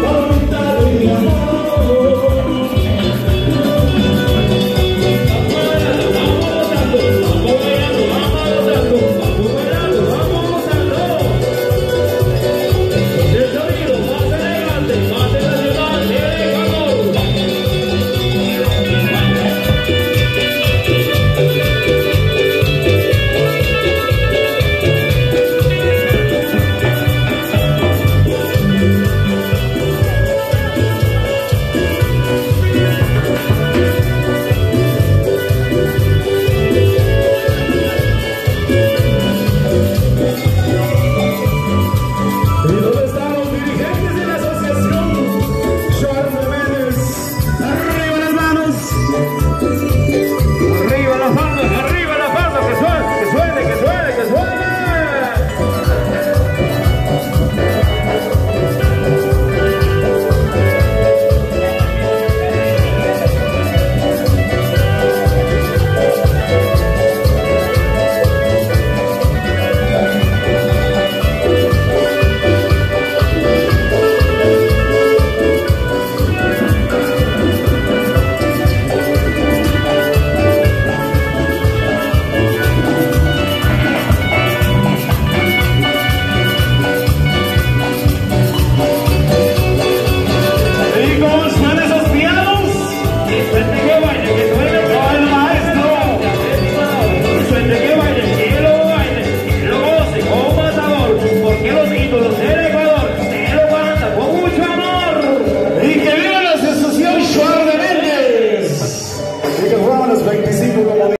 One Hey!